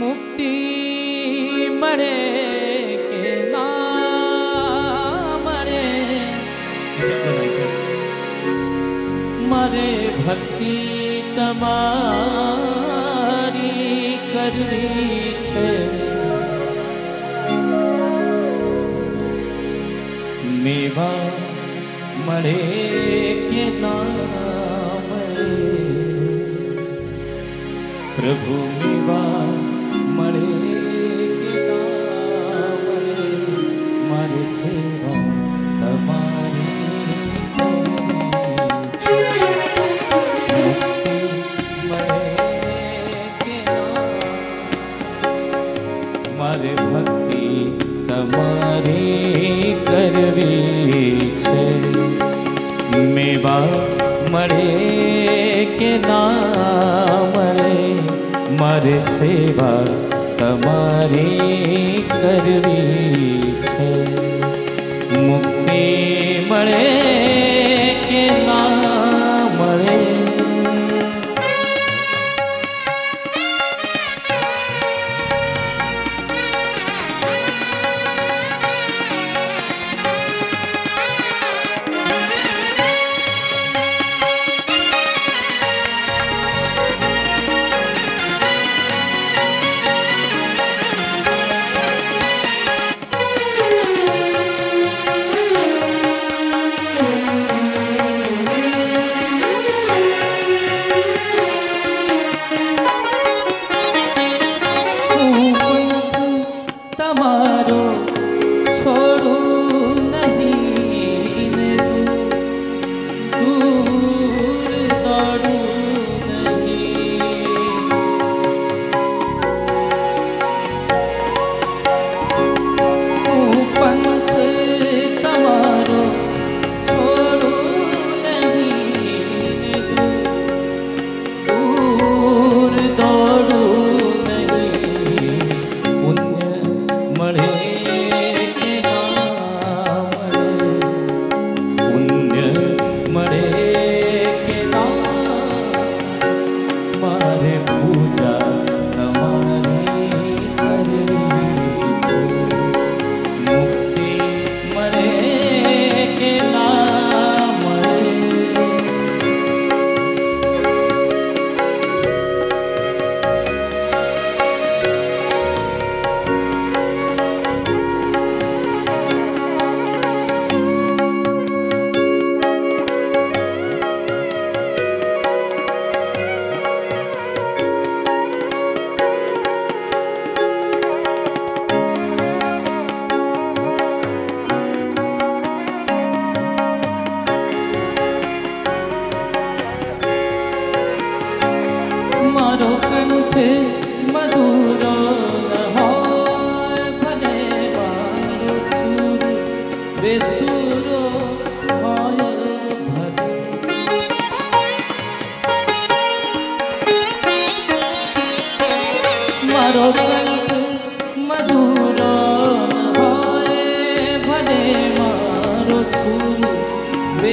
मुक्ति मरे के नाम मरे मरे भक्ति तमारी करनी छे। मेवा मरे के नाम मरे प्रभु मेवा મારે ભક્તિ તમારી કરવી છે મેવા મળે કે ના મળે મારે સેવા તમારી કરવી છે મુક્તિ મળે મળે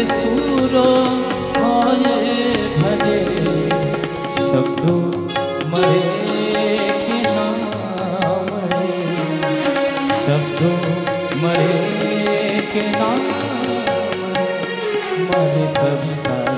सूरो आए भले शब्दों मरे के नाम मरे के नाम मरे कविता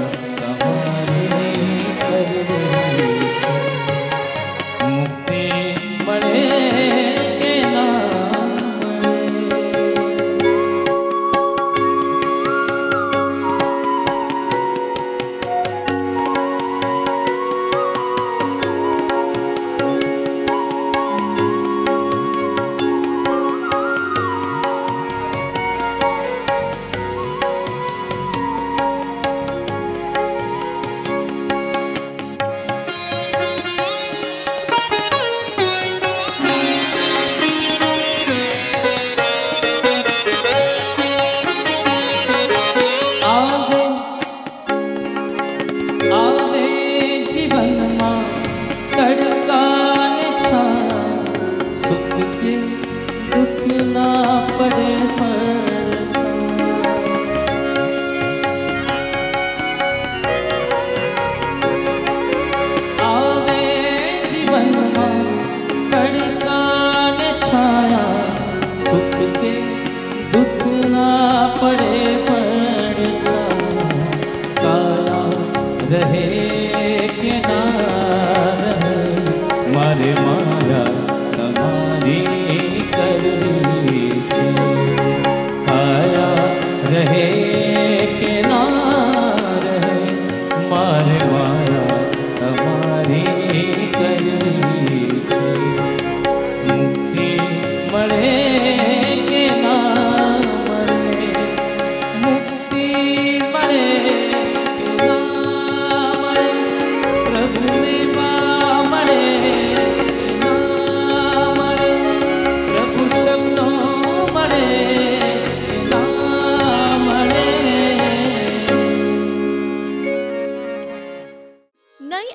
que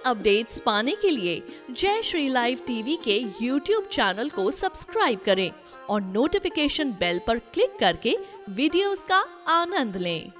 अपडेट्स पाने के लिए जय श्री लाइव टीवी के यूट्यूब चैनल को सब्सक्राइब करें और नोटिफिकेशन बेल पर क्लिक करके वीडियोस का आनंद लें।